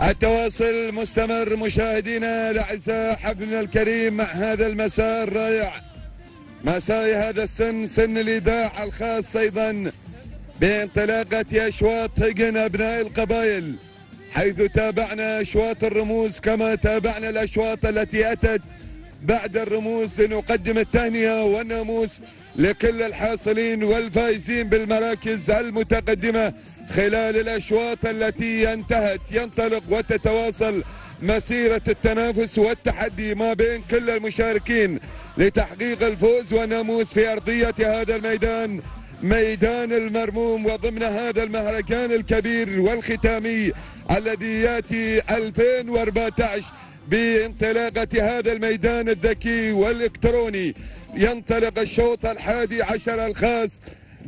التواصل مستمر مشاهدينا الاعزاء حفلنا الكريم مع هذا المساء الرائع. مساء هذا السن سن الاذاعه الخاص أيضا بانطلاقة أشواط هجن أبناء القبائل. حيث تابعنا أشواط الرموز كما تابعنا الأشواط التي أتت بعد الرموز لنقدم التهنئة والناموس لكل الحاصلين والفائزين بالمراكز المتقدمة خلال الأشواط التي انتهت ينطلق وتتواصل مسيرة التنافس والتحدي ما بين كل المشاركين لتحقيق الفوز وناموس في أرضية هذا الميدان. ميدان المرموم وضمن هذا المهرجان الكبير والختامي الذي يأتي 2014 بانطلاقة هذا الميدان الذكي والإلكتروني. ينطلق الشوط الحادي عشر الخاص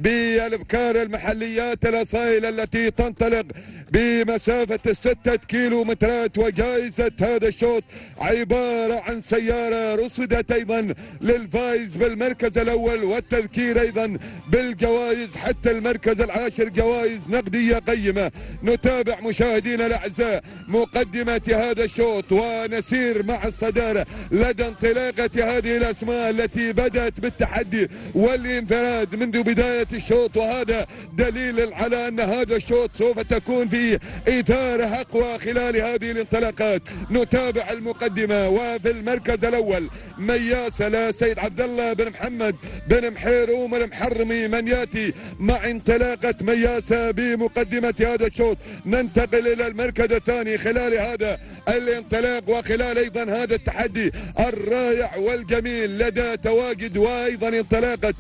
بالابكار المحليات الاصايل التي تنطلق بمسافة الستة كيلو مترات وجائزة هذا الشوط عبارة عن سيارة رصدت أيضا للفائز بالمركز الأول والتذكير أيضا بالجوائز حتى المركز العاشر جوائز نقدية قيمة. نتابع مشاهدينا الأعزاء مقدمة هذا الشوط ونسير مع الصدارة لدى انطلاقة هذه الأسماء التي بدأت بالتحدي والانفراد منذ بداية الشوط. وهذا دليل على أن هذا الشوط سوف تكون في اثاره أقوى خلال هذه الانطلاقات. نتابع المقدمة وفي المركز الأول مياسه لسيد عبد الله بن محمد بن محيروم المحرمي من يأتي مع انطلاقة مياسه بمقدمة هذا الشوط. ننتقل إلى المركز الثاني خلال هذا الانطلاق وخلال أيضا هذا التحدي الرائع والجميل لدى تواجد وأيضا انطلاقة.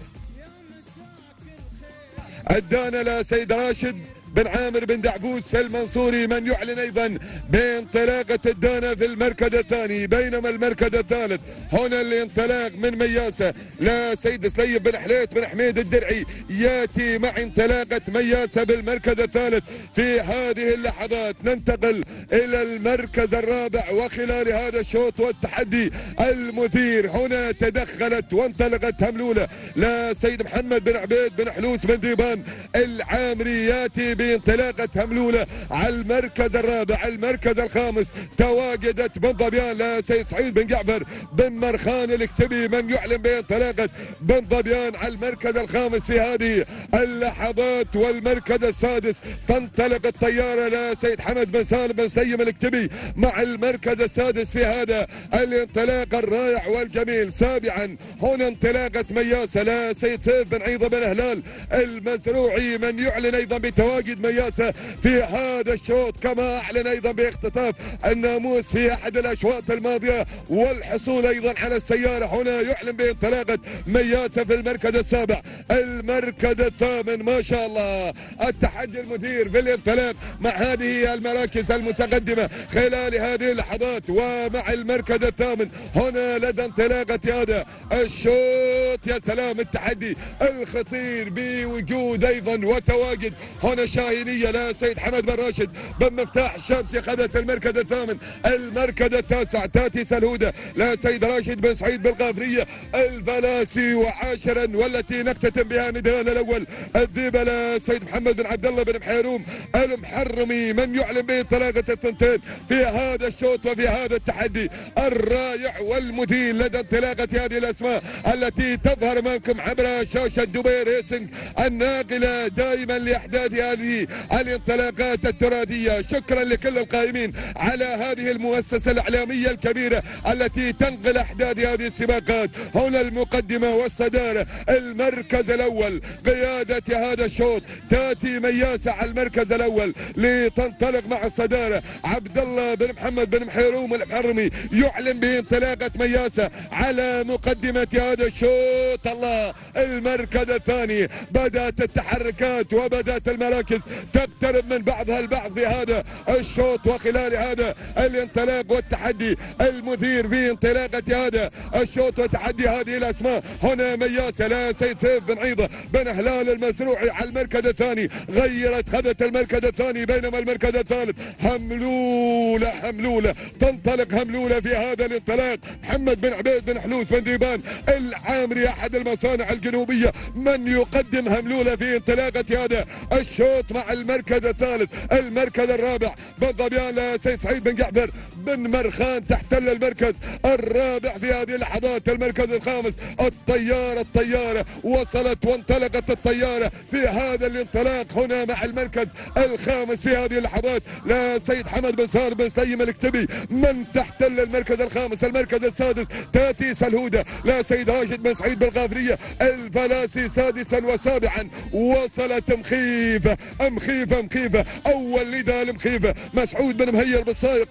أدانا لسيد راشد بن عامر بن دعبوس المنصوري من يعلن أيضا بانطلاقه الدانا في المركز الثاني بينما المركز الثالث هنا الانطلاق من مياسة. لسيد سليم بن حليت بن حميد الدرعي ياتي مع انطلاقة مياسة بالمركز الثالث في هذه اللحظات. ننتقل إلى المركز الرابع وخلال هذا الشوط والتحدي المثير. هنا تدخلت وانطلقت هملولة. لسيد محمد بن عبيد بن حلوس بن ديبان العامري ياتي بانطلاقة هملولة على المركز الرابع المركز الخامس. تواجدت بن ظبيان لسيد سعيد بن جعفر بن مرخان الكتبي من يعلن بانطلاقة بن ظبيان على المركز الخامس في هذه اللحظات. والمركز السادس تنطلق الطيارة لسيد حمد بن سالم بن سيم الكتبي مع المركز السادس في هذا الانطلاق الرائع والجميل. سابعا هنا انطلاقة مياسة لسيد سيف بن عيضة بن هلال المزروعي من يعلن أيضا بتواجد تواجد مياسة في هذا الشوط كما أعلن أيضا باختطاف الناموس في أحد الأشواط الماضية والحصول أيضا على السيارة. هنا يعلن بانطلاقة مياسة في المركز السابع. المركز الثامن ما شاء الله التحدي المثير في الانطلاق مع هذه المراكز المتقدمة خلال هذه اللحظات ومع المركز الثامن. هنا لدى انطلاقة هذا الشوط. يا سلام التحدي الخطير بوجود أيضا وتواجد. هنا الشاهينية لا سيد حمد بن راشد بن مفتاح الشمس اخذت المركز الثامن. المركز التاسع تاتي سلهودة. لا سيد راشد بن سعيد بالغافرية الفلاسي وعاشرا والتي نختتم بها ندان الأول. الذيبة لا سيد محمد بن عبد الله بن محيروم المحرمي من يعلن بانطلاقة الثنتين في هذا الشوط وفي هذا التحدي. الرائع والمثير لدى انطلاقة هذه الأسماء التي تظهر أمامكم عبر شاشة دبي ريسنج. الناقلة دائما لأحداث هذه الانطلاقات التراثية شكرا لكل القائمين على هذه المؤسسة الإعلامية الكبيرة التي تنقل أحداث هذه السباقات. هنا المقدمة والصدارة المركز الأول قيادة هذا الشوط. تأتي مياسة على المركز الأول لتنطلق مع الصدارة عبد الله بن محمد بن محيروم المحرمي يعلن بانطلاقة مياسة على مقدمة هذا الشوط. الله المركز الثاني. بدأت التحركات وبدأت المراكز تقترب من بعضها البعض في هذا الشوط وخلال هذا الانطلاق والتحدي المثير في انطلاقة هذا الشوط وتحدي هذه الأسماء. هنا مياسة لا سيد سيف بن عيضة بن هلال المزروعي على المركز الثاني. غيرت خذت المركز الثاني بينما المركز الثالث هملولة هملولة تنطلق هملولة في هذا الانطلاق. محمد بن عبيد بن حلوس بن ديبان العامري أحد المصانع الجنوبية. من يقدم هملولة في انطلاقة هذا الشوط؟ مع المركز الثالث المركز الرابع. بن ظبيان لسيد سعيد بن جعفر. بن مرخان تحتل المركز الرابع في هذه اللحظات المركز الخامس. الطيارة الطيارة وصلت وانطلقت الطيارة في هذا الانطلاق هنا مع المركز الخامس في هذه اللحظات. لا سيد حمد بن سالم بن سليم الكتبي من تحتل المركز الخامس المركز السادس. تأتي سلهودة. لا سيد راشد بن سعيد بالغافرية الفلاسي سادسا وسابعا. وصلت مخيفة. مخيفة مخيفة. أول نداء المخيفة مسعود بن مهير بالسائق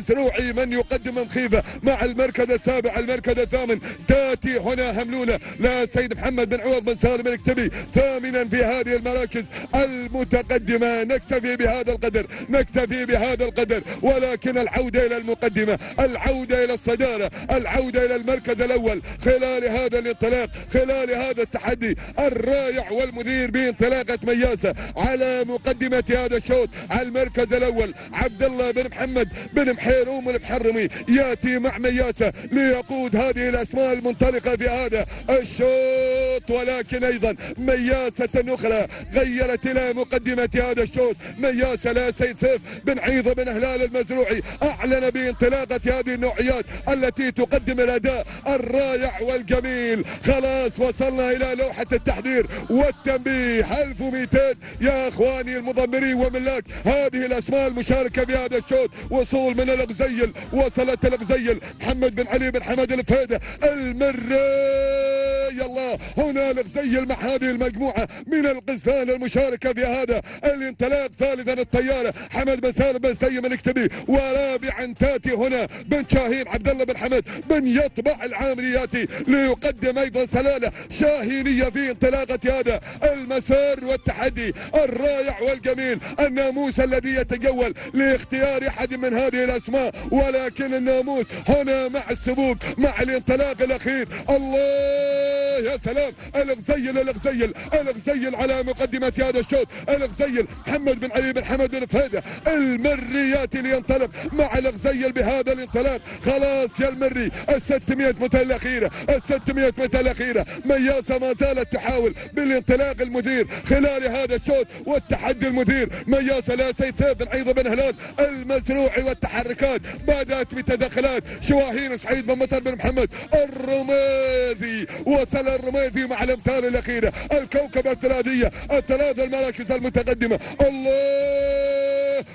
المزروعي من يقدم مخيفة مع المركز السابع المركز الثامن. تأتي هنا هملولة لا سيد محمد بن عوض بن سالم الكتبي. ثامنا في هذه المراكز المتقدمة. نكتفي بهذا القدر نكتفي بهذا القدر. ولكن العودة إلى المقدمة العودة إلى الصدارة العودة إلى المركز الأول. خلال هذا الانطلاق خلال هذا التحدي الرائع والمدير بانطلاقة مياسة على مقدمة هذا الشوط على المركز الأول. عبد الله بن محمد بن محيروم المحرمي يأتي مع مياسة ليقود هذه الأسماء المنطلقة في هذا الشوط. ولكن أيضا مياسة أخرى غيرت إلى مقدمة هذا الشوط. مياسة لا سيد سيف بن عيضة بن هلال المزروعي. أعلن بانطلاقة هذه النوعيات التي تقدم الأداء الرائع والجميل. خلاص وصلنا إلى لوحة التحضير والتنبيه. 1200 يا إخواني المضمرين وملاك. هذه الأسماء المشاركة في هذا الشوط. وصول من الغزيل وصلت الغزيل محمد بن علي بن حمد الفهيدة المري. الله هنا الغزيل مع هذه المجموعة من القزان المشاركة في هذا الانطلاق. ثالثا الطيارة حمد بن سالم بن سيم الكتبي ورابعا تأتي هنا بن شاهين عبد الله بن حمد بن يطبع العامرياتي ليقدم أيضا سلالة شاهينية في انطلاقة هذا المسار والتحدي الرائع والجميل. الناموس الذي يتجول لاختيار أحد من هذه الأسماء ولكن الناموس هنا مع السبوك مع الانطلاق الأخير. الله! يا سلام. الغزيل الغزيل الغزيل على مقدمة هذا الشوط. الغزيل محمد بن علي بن حمد بن فهيدة المرياتي لينطلق مع الغزيل بهذا الانطلاق. خلاص يا المري. ال 600 متر الأخيرة. ال 600 متر الأخيرة. مياسه ما زالت تحاول بالانطلاق المدير خلال هذا الشوط والتحدي المدير مياسه لا سيد سيف بن عيض بن هلال. المزروعي والتحركات بدأت بتدخلات. شواهين سعيد بن مطر بن محمد. الرميزي وصل الرميزي مع الامتار الاخيرة. الكوكب الثلاثية الثلاث المراكز المتقدمة. الله!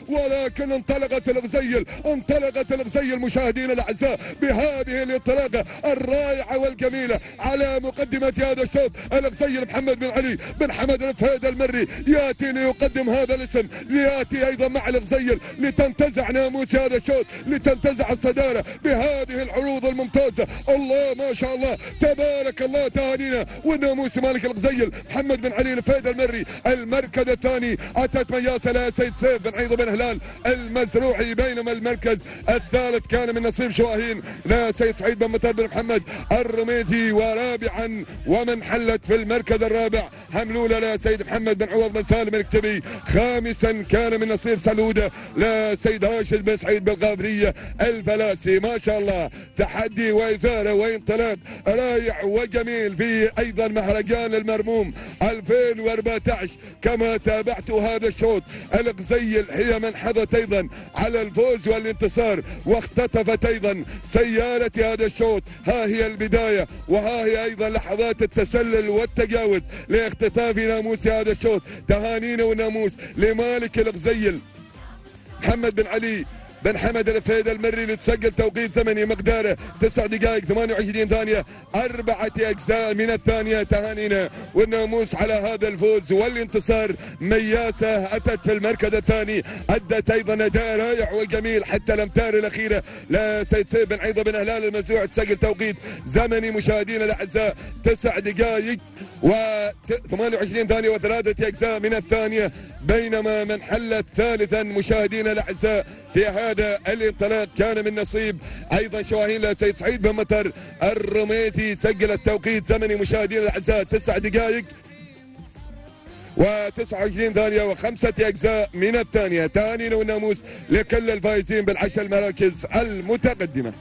ولكن انطلقت الغزيل انطلقت الغزيل مشاهدينا الأعزاء بهذه الانطلاقه الرائعة والجميلة على مقدمة هذا الشوط. الغزيل محمد بن علي بن حمد الفهيد المري ياتي ليقدم هذا الاسم ليأتي أيضا مع الغزيل لتنتزع ناموس هذا الشوط لتنتزع الصدارة بهذه العروض الممتازة. الله ما شاء الله تبارك الله تهانينا. والناموس مالك الغزيل محمد بن علي الفهيد المري المركز الثاني أتت مياسه لا سيد سيف بن عيض بن هلال المزروعي بينما المركز الثالث كان من نصيب شواهين. لا سيد سعيد بن مطر بن محمد الرميدي ورابعا ومن حلت في المركز الرابع. هملولة لا سيد محمد بن عوض بن سالم الكتبي. خامسا كان من نصيب سلودة لا سيد راشد بن سعيد بالغابرية الفلاسي. ما شاء الله. تحدي وإثارة وانطلاق رائع وجميل في أيضا مهرجان المرموم. 2014 كما تابعت هذا الشوط. الغزيل هي من حظت أيضا على الفوز والانتصار واختطفت أيضا سيارة هذا الشوط. ها هي البداية وها هي أيضا لحظات التسلل والتجاوز لاختطاف ناموس هذا الشوط. تهانينا وناموس لمالك الغزيل. محمد بن علي بن حمد الفهيد المري اللي تسجل توقيت زمني مقداره 9 دقائق 28 ثانية. أربعة أجزاء من الثانية تهانينا والناموس على هذا الفوز والانتصار. مياسة أتت في المركز الثاني. أدت أيضا أداء رائع وجميل حتى الأمتار الأخيرة. لا سيد سيف بن عيضة بن هلال المزروع تسجل توقيت. زمني مشاهدينا الأعزاء 9 دقائق و 28 ثانية وثلاثة أجزاء من الثانية. بينما من حلت ثالثا مشاهدينا الأعزاء في هذا الانطلاق كان من نصيب أيضا شواهين لسيد سعيد بن مطر الرميتي سجل التوقيت زمني مشاهدينا الأعزاء تسع دقائق و29 ثانية وخمسة أجزاء من الثانية. تهانينا والناموس لكل الفائزين بالعشر المراكز المتقدمة.